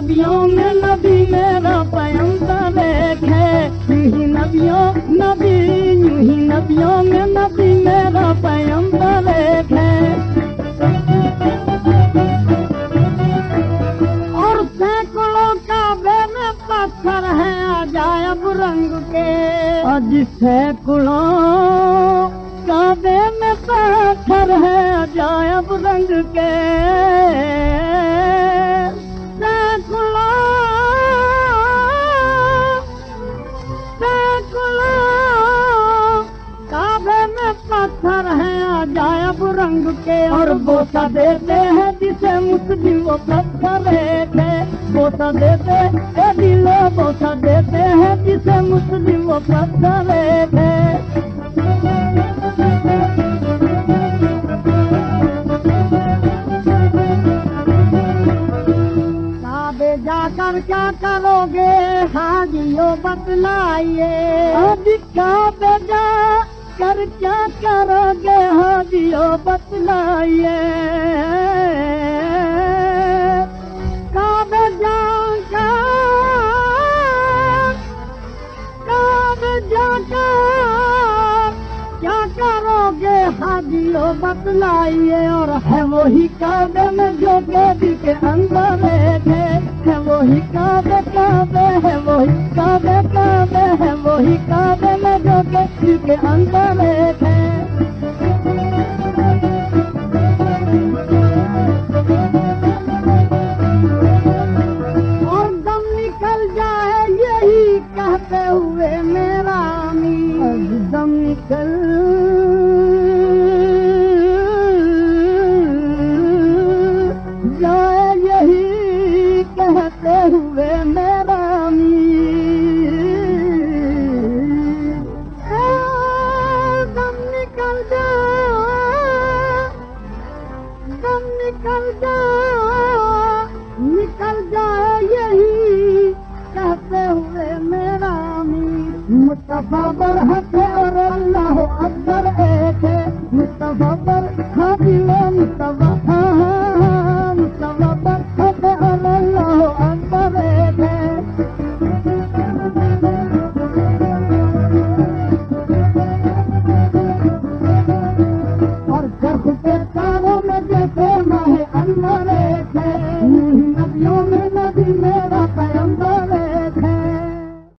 यूँ नदियों में नदी मेरा देखे यूँ ही। नदियों नदी यूँ ही नदियों में नदी मेरा पैंतर है। और सैकड़ों काबे में पत्थर है अजायब रंग के। आज सैकड़ों काबे में पत्थर है अजायब रंग के। में पत्थर है, अजायब रंग के और बोसा देते हैं जिसे मुस्लिम वो पत्थर है। बोसा देते दिलो, बोसा देते हैं जिसे मुस्लिम वो पत्थर है। काबे जाकर क्या करोगे? हाजियो बतलाइए। जा कर क्या करोगे हाजियो बतलाइए हाजियो बतलाइए और है वही काबे में जो बेबी के अंदर है है वही काबे काबे है वही काबे काबे है वही काबे में बेबी के अंदर है। और दम निकल जाए यही कहते हुए मेरा दम निकल जाए यही कहते हुए मेरा मुता पर हथो असर मुस्तफ़ा पर हाजी मुस्तफ़ा